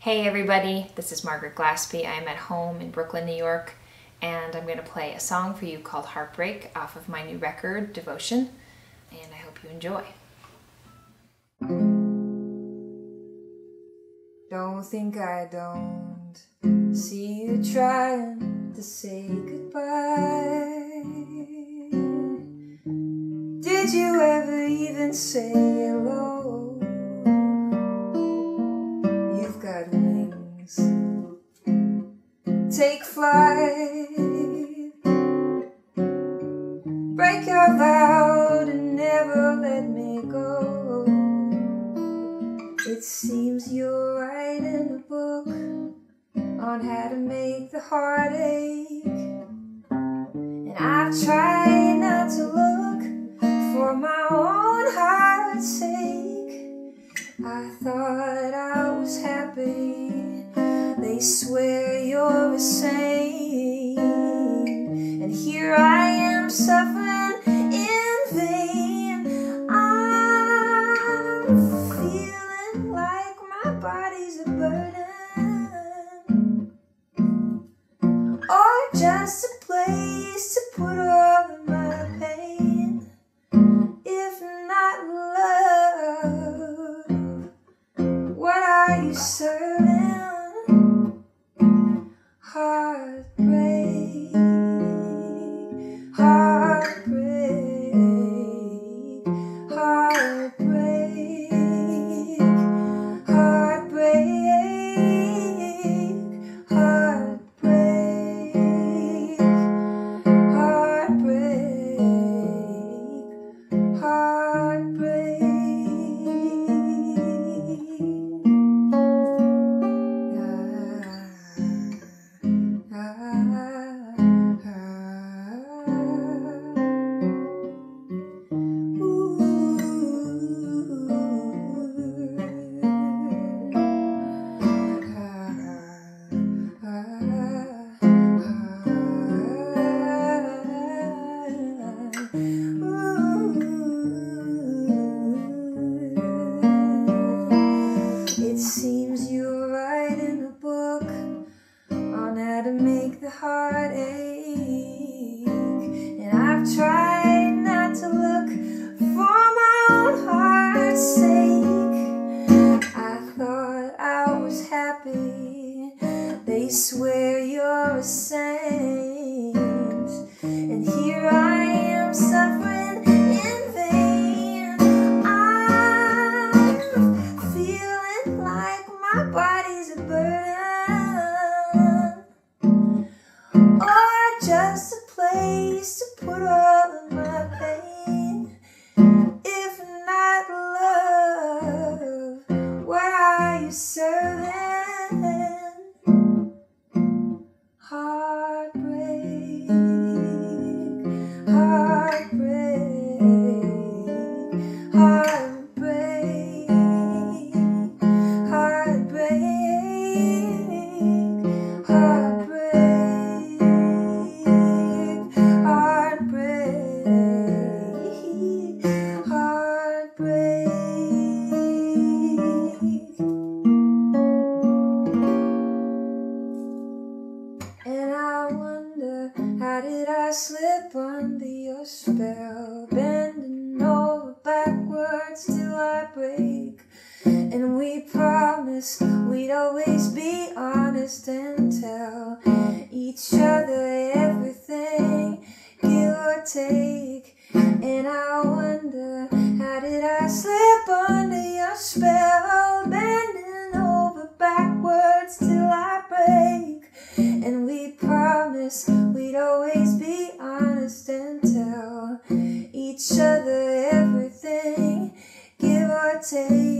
Hey everybody, this is Margaret Glaspy. I'm at home in Brooklyn, New York, and I'm going to play a song for you called Heartbreak off of my new record, Devotion, and I hope you enjoy. Don't think I don't see you trying to say goodbye. Did you ever even say hello? Take flight. Break your vow to never let me go. It seems you're writing a book on how to make the heart ache. And I've tried not to look for my own heart's sake. I thought I a saint, and here I am suffering in vain. I'm feeling like my body's a burden, or just a place to put all of my pain. If not love, what are you serving? And I've tried not to look for my own heart's sake. I thought I was happy. They swear you're a saint. And here I am suffering in vain. I'm feeling like my body's a burden. Your spell, bending over backwards till I break. And we promise we'd always be honest and tell each other everything, give or take. And I wonder, how did I slip each